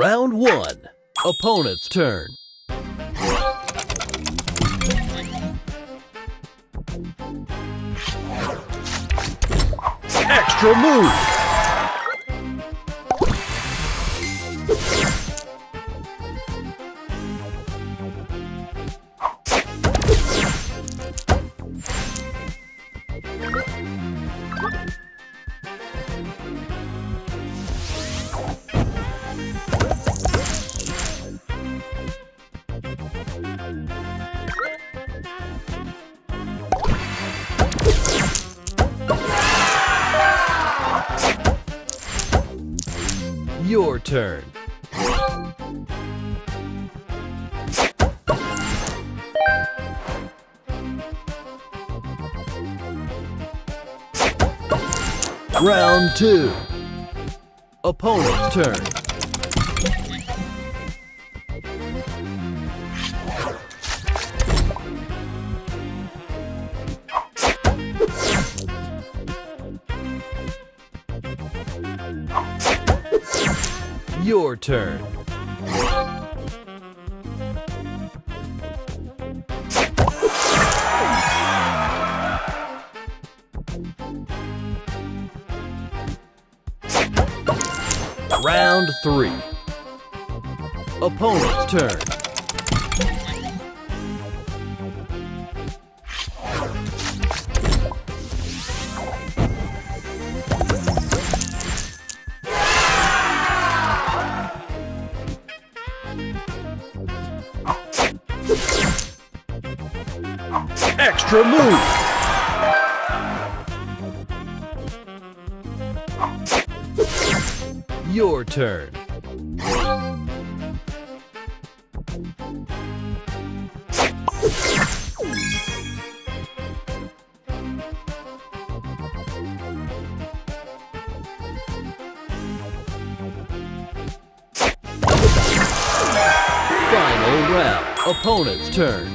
Round one. Opponent's turn. Extra move. Your turn. Round two. Opponent's turn. Your turn. Round three. Opponent's turn. Extra move. Your turn. Final round. Opponent's turn.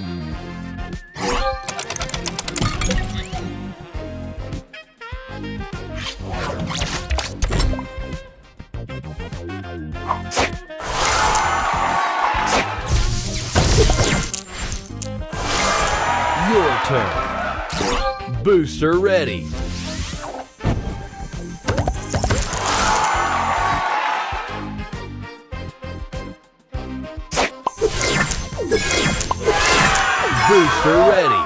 Turn. Booster ready. Booster ready.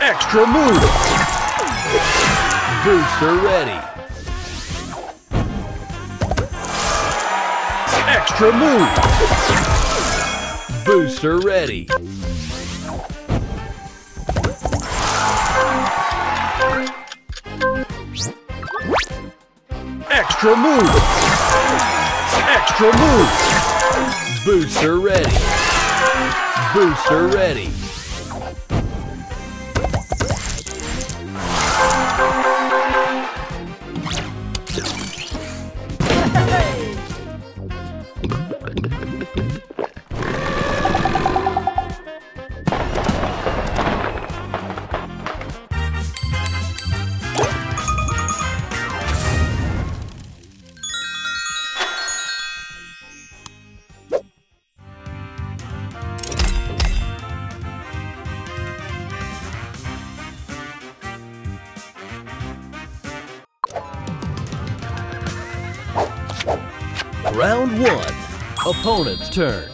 Extra move. Booster ready. Extra move. Booster ready. Extra move. Extra move. Booster ready. Booster ready. Round one. Opponent's turn.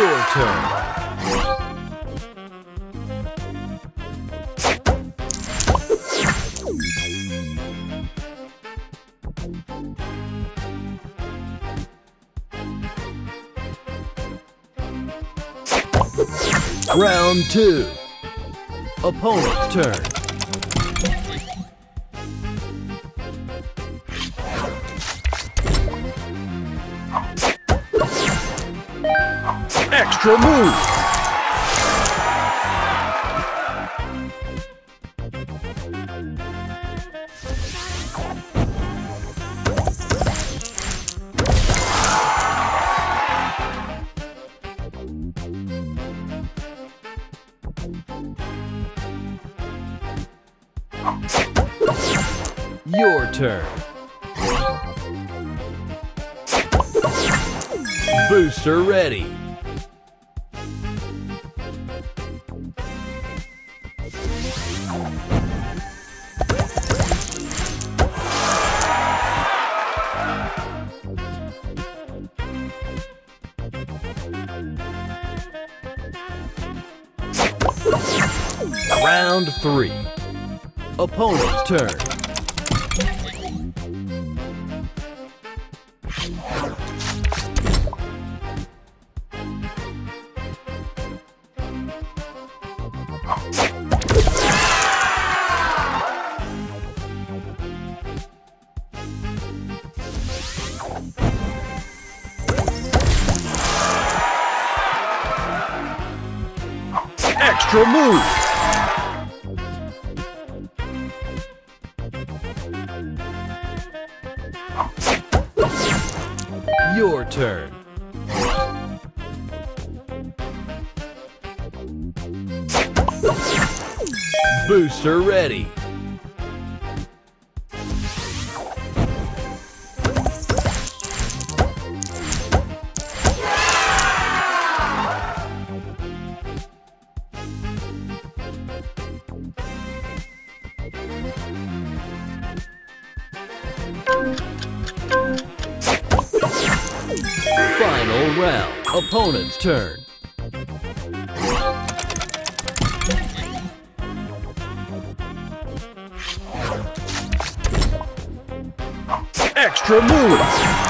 your turn. Round two. Opponent's turn. Extra move. Your turn. Booster ready. Round three. Opponent's turn. Extra move. Your turn. Booster ready. Round. Opponent's turn. Extra move.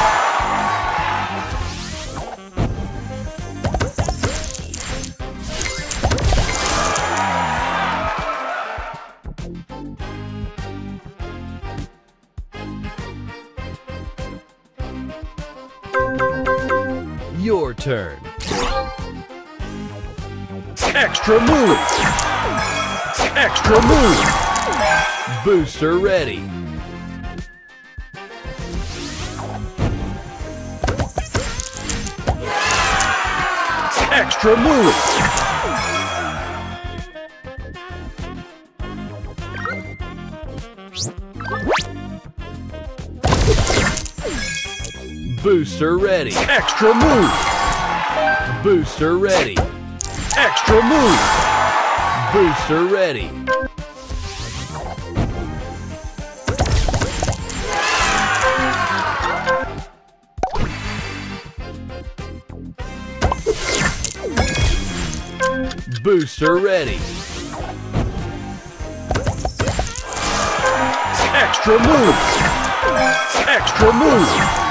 Turn. Extra move. Extra move. Booster ready. Extra move. Booster ready. Extra move. Booster ready. Extra move. Booster ready. Booster ready. Extra move. Extra move.